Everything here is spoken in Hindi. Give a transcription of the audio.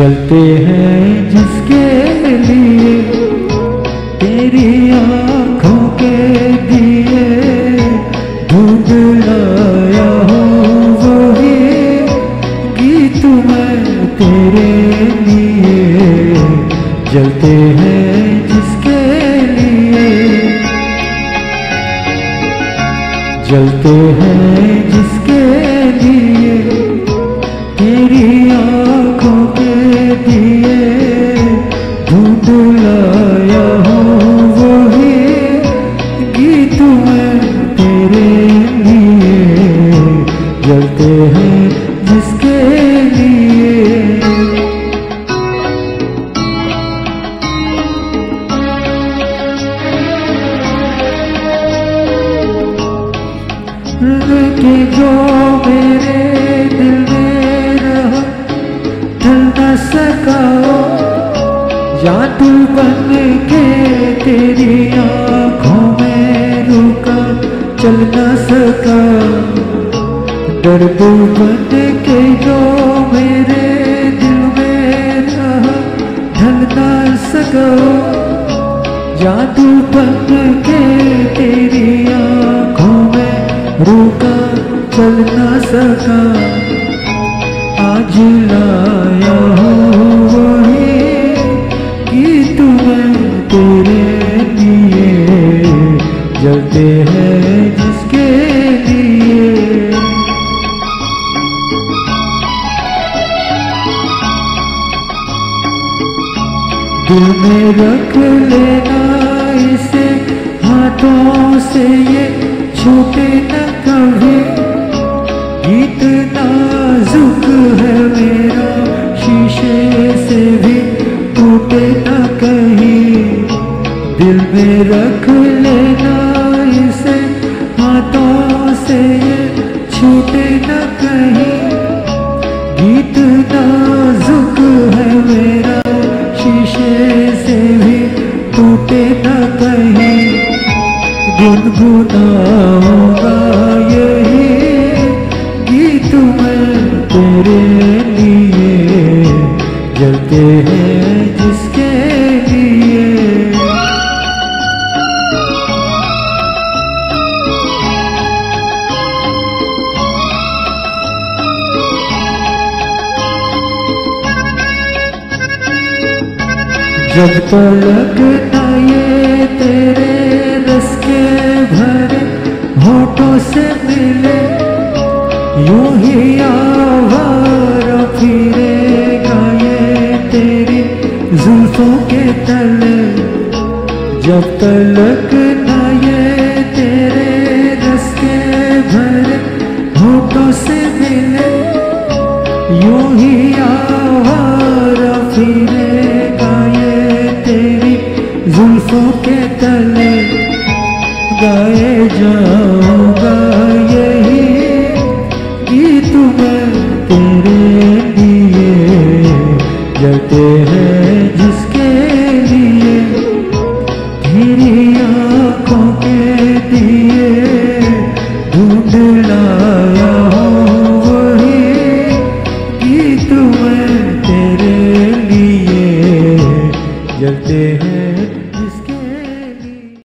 जलते हैं जिसके लिए तेरी आँखों के दिए ढूंढ लाया हूँ वही गीत मैं तेरे लिए। जलते हैं जिसके लिए। जलते हैं जिसके लिए तेरी आँखों दिए ढूंढ लाया हूँ वही गीत मैं तेरे लिए। जलते हैं जिसके लिए। जो मेरे दिल में जादू बन के तेरी आँखों में रुका, चल न सका। दर्द बन के जो मेरे दिल में रहा, ढल न सका। जादू बन के तेरी आँखों में रुका, चल ना सका। आज लाया जलते हैं जिसके लिए। दिल में रख लेना इसे, हाथों से ये छूटे न कभी। गीत नाजुक है मेरा, शीशे से भी टूटे न कहीं। दिल में रख से ये छूटे न कहीं। गीत नाजुक है मेरा, शीशे से भी टूटे न कहीं। गुनगुनाऊँगा जब तलक न ये तेरे रस के भरे होठों से मिले, यूँ ही आवारा फिरेगा ये तेरी जुल्फों के तले। जब तलक न ये तेरे रस के भरे होठों से मिले, यूँ ही ter.